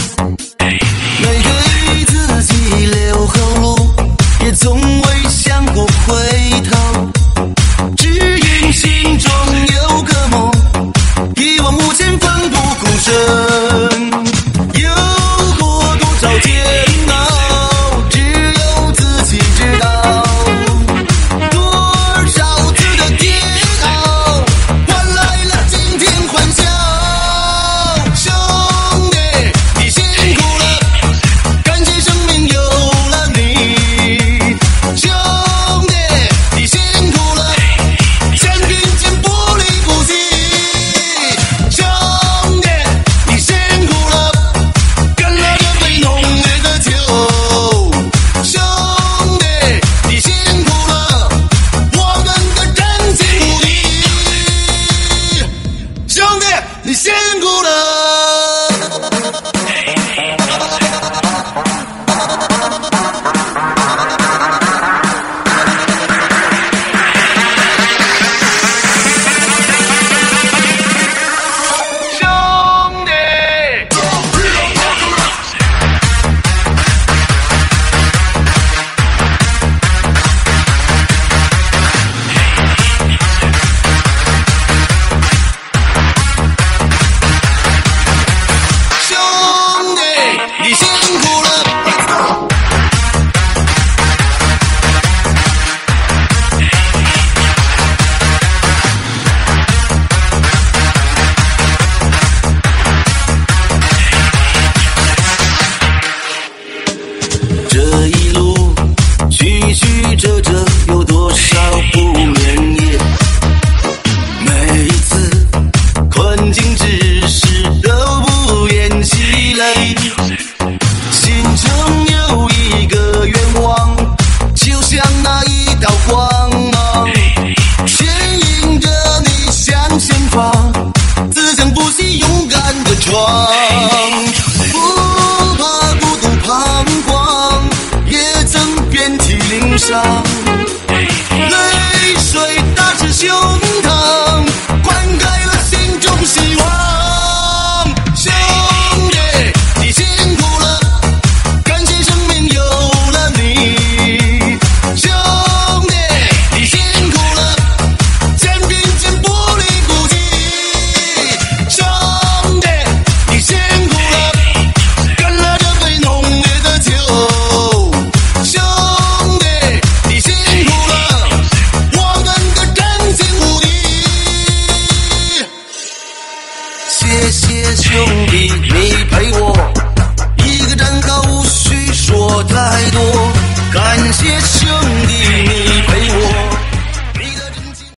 Peace. 不不惜勇敢的闯。不怕孤独彷徨也曾遍体鳞伤。泪水打湿胸太多感谢